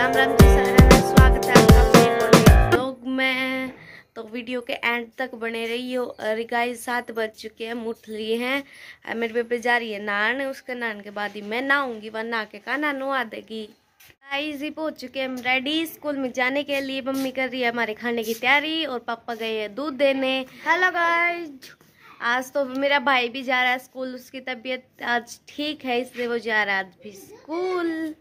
राम राम जी सारा स्वागत है आपका अपने ब्लॉग में। तो वीडियो के एंड तक बने रही हो और गाइस सात बज चुके हैं, मुठ लिए हैं। मेरे बेबे जा रही है नहाने। उसके नान के बाद ही मैं नहाऊँगी वह नहा के खाना नुआ देगी। गाइस ही पहुँच चुके हैं रेडी स्कूल में जाने के लिए। मम्मी कर रही है हमारे खाने की तैयारी और पापा गए हैं दूध देने। हेलो गाइस आज तो मेरा भाई भी जा रहा है स्कूल उसकी तबीयत आज ठीक है, इसलिए वो जा रहा है आज भी स्कूल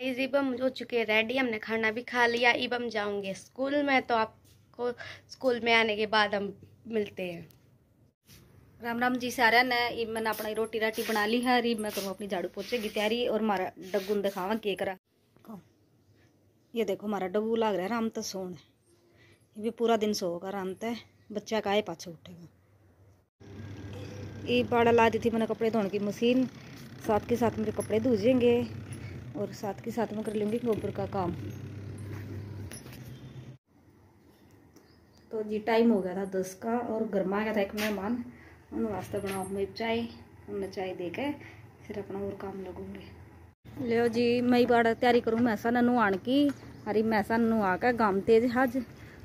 इबम हो चुके हैं रेडी हमने खाना भी खा लिया। इबम जाऊँगे स्कूल में तो आपको स्कूल में आने के बाद हम मिलते हैं। राम राम जी सारे ने इब मैंने अपनी रोटी राटी बना ली है इब मैं करूँ अपनी झाड़ू पोछे की तैयारी और हमारा डग्गू दिखावा के करा। ये देखो हमारा डग्गू लग रहा है, राम तो सोन ये भी पूरा दिन सोगा, राम तो। बच्चा का पाछे उठेगा? ये बाड़ा ला दी थी मैंने कपड़े धोने की मशीन। साथ के साथ मेरे कपड़े धुजेंगे। और साथ के साथ में कर लूँगी गोबर का काम। तो जी टाइम हो गया था दस का और गर्मा गया था एक मेहमान। उन वास्ते बनाओ मैं चाय उन्हें चाय दे के फिर अपना और काम लगूँगी। लियो जी, मैं बाड़ा तैयारी करूँ मैसा नहान की। अरे, मैसा नहा कर गाम तेज हज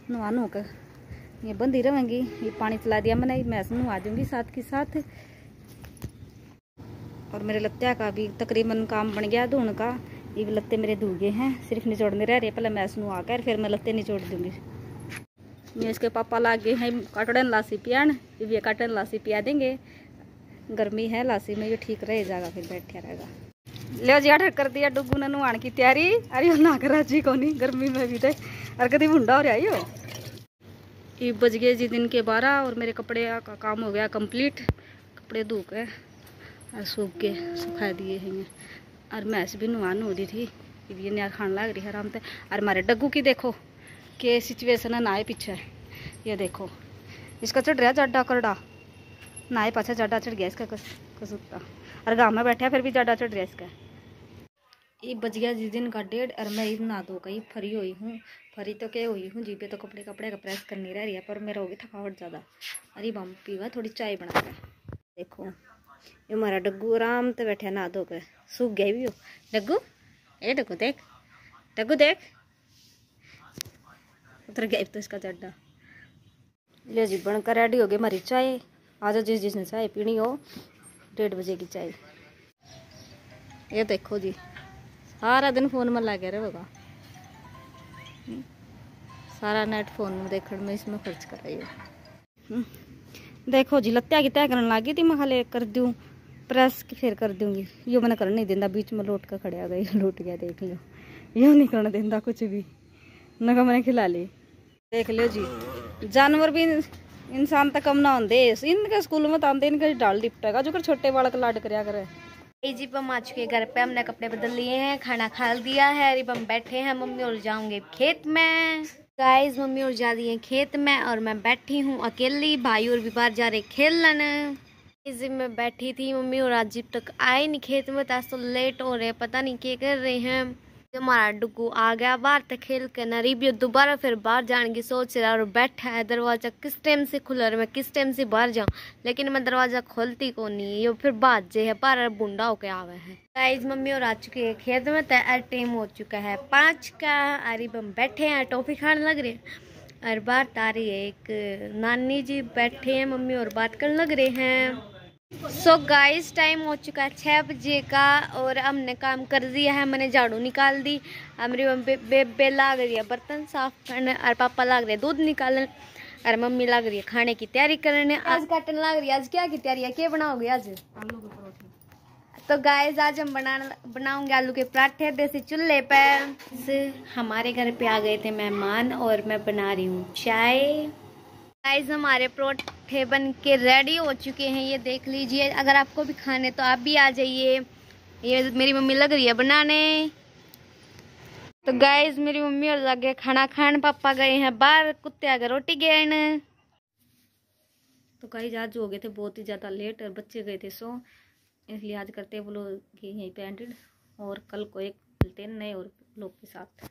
नहा नु कर ये बंदी रहेंगी ये पानी चला दिया मैंने, मैस नहा दूँगी साथ के साथ। और मेरे लत्तिया का भी तकरीबन काम बन गया धोने का। ये भी लत्ते मेरे धुल गए हैं, सिर्फ़ निचोड़ने रह रहे पहले मैं नहा आकर फिर मैं लत्ते निचोड़ दूँगी। ये इसके पापा ला गए हैं, काटड़न लासी पियान, ये भी काटन लासी पिया देंगे। गर्मी है, लासी में ये ठीक रह जाएगा फिर बैठा रहेगा। लियो जी अठर कर दिया डुगू ने नुआन की तैयारी। अरे ना करा जी कौनी, गर्मी में भी थे और कभी मुंडा हो रहा है ये? बज गए जी दिन के बारह और मेरे कपड़े का काम हो गया कंप्लीट कपड़े धो के और सूख के सुखा दिए हैं और मैस भी नुआन हो दी थी ये नया खान लग रही है आराम से। और हमारे डग्गू की देखो, के सिचुएशन है नाए पीछे ये देखो, इसका चढ़ रहा जाडा करडा। नाए पाछा जाडा चढ़ गया इसका कस कसुत्ता और गाँव में बैठा फिर भी जाडा चढ़ रहा इसका। ये बज गया जिस दिन का डेढ़, और मैं ना दो कहीं फरी हुई हूँ। फरी तो क्या हुई हूँ जी पे तो कपड़े कपड़े का प्रेस करनी रह रही है, पर मेरा होगी थकावट ज़्यादा। अरे बम पीवा थोड़ी चाय बना देखो। ये हमारा डग्गू आराम से बैठा नहा धो कर सूख गया भी हो डग्गू, ए डग्गू देख डग्गू देख। उतर गया तो इसका चड्डा ले जी बनकर रेडी हो गई हमारी चाय। आ जाओ जिस जिसने चाय पीनी हो, डेढ़ बजे की चाय। ये देखो जी, सारा दिन फ़ोन में लगे रहेगा सारा नेट फ़ोन में देखने में इसमें खर्च कर रही हो देखो जी लत्या की तय करने लगी थी मैं खाली कर दूँ प्रेस फिर कर दूँगी यो मैंने करने नहीं देता बीच में लौट कर खड़े गई। लौट गया, देख लो यो नहीं करने देता कुछ भी। नगा मैंने खिला ली। देख लियो जी, जानवर भी इंसान तक कम ना होंगे इनके स्कूल में तो आते इनके डाल डिपटेगा जो कर छोटे बालक लाड करया करे। जी हम आ चुके घर पे। हमने कपड़े बदल लिए हैं, खाना खा दिया है। अभी हम बैठे हैं, मम्मी और जाऊँगे खेत में। गाइस मम्मी और जा रही है खेत में और मैं बैठी हूँ अकेली। भाई और भी बाहर जा रहे खेलन। इस में बैठी थी मम्मी और जब तक आए नहीं खेत में तो लेट हो रहे पता नहीं क्या कर रहे हैं। हमारा डुगू आ गया बाहर तक खेल के नरीबियो दोबारा फिर बाहर जाने की सोच रहा और बैठा है दरवाज़ा। किस टाइम से खुला रहा? मैं किस टाइम से बाहर जाऊँ? लेकिन मैं दरवाज़ा खोलती को नहीं ये फिर बात जे है बार बूंदा होके आवे है। गाइस मम्मी और आ चुकी है खेत में तो टाइम हो चुका है पाँच का। अरीब हम बैठे हैं, टॉफ़ी खाने लग रहे हैं। और बाहर तारी है एक नानी जी बैठे हैं, मम्मी और बात करने लग रहे हैं। सो गाइस टाइम हो चुका है छः बजे का और हमने काम कर दिया है, मैंने झाड़ू निकाल दी। हमारी बेबे बे लाग रही है, बर्तन साफ़ करने, और पापा लाग रहे दूध निकालने। और मम्मी लग रही है खाने की तैयारी करने। आज काटने लग रही है, आज क्या की तैयारी है क्या बनाओगे आज? तो गाइस आज हम बना बनाऊँगे आलू के पराठे, देसी चूल्हे पे। हमारे घर पे आ गए थे मेहमान और मैं बना रही हूँ चाय। गाइस हमारे परोठे बन के रेडी हो चुके हैं, ये देख लीजिए। अगर आपको भी खाने तो आप भी आ जाइए। ये मेरी मम्मी लग रही है बनाने। तो गाइस मेरी मम्मी और लगे खाना खान, पापा गए हैं बाहर, कुत्ते आगे रोटी गए तो गाइस आज हो गए थे बहुत ही ज़्यादा लेट और बच्चे गए थे सो, इसलिए आज करते बोलो कि यहीं पे और कल को एक मिलते नए और लोग के साथ।